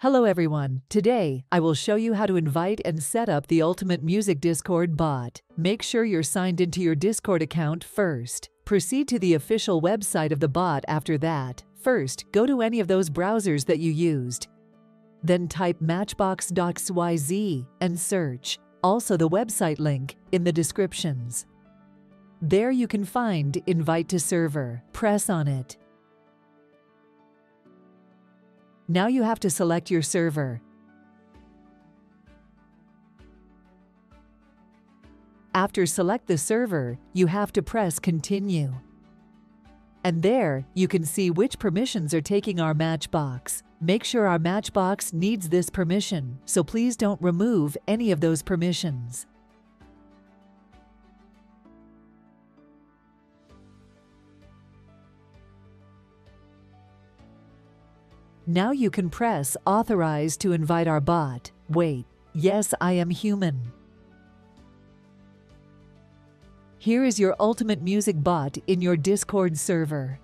Hello everyone. Today, I will show you how to invite and set up the Ultimate Music Discord bot. Make sure you're signed into your Discord account first. Proceed to the official website of the bot after that. First, go to any of those browsers that you used. Then type matchbox.xyz and search. Also the website link in the descriptions. There you can find Invite to Server. Press on it. Now you have to select your server. After select the server, you have to press Continue. And there, you can see which permissions are taking our Matchbox. Make sure our Matchbox needs this permission, so please don't remove any of those permissions. Now you can press Authorize to invite our bot. Wait, yes, I am human. Here is your Ultimate Music bot in your Discord server.